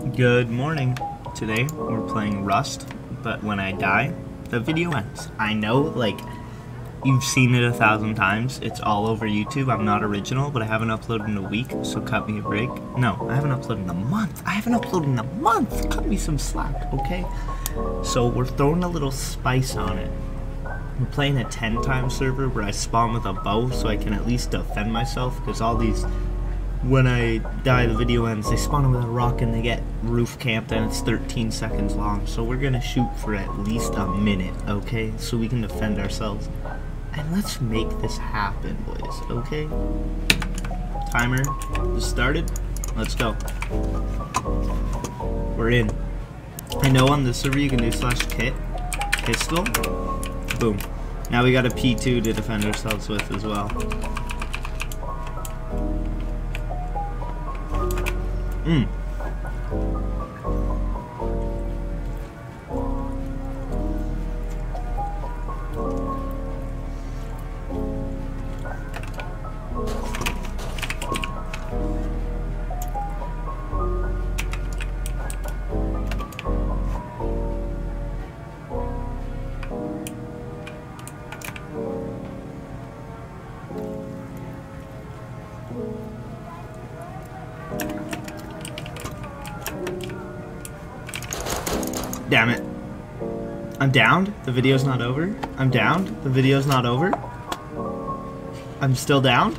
Good morning. Today we're playing Rust, but when I die, the video ends. I know, like, you've seen it a thousand times. It's all over YouTube. I'm not original, but I haven't uploaded in a week, so cut me a break. No, I haven't uploaded in a month. I haven't uploaded in a month. Cut me some slack, okay? So we're throwing a little spice on it. We're playing a 10 time server where I spawn with a bow so I can at least defend myself because all these when I die the video ends, they spawn with a rock and they get roof camped and it's 13 seconds long. So we're gonna shoot for at least a minute, okay? So we can defend ourselves. And let's make this happen, boys, okay? Timer is started. Let's go. We're in. I know on this server you can do slash kit, pistol, boom. Now we got a P2 to defend ourselves with as well. 嗯。Damn it. I'm downed? The video's not over? I'm downed? The video's not over? I'm still downed?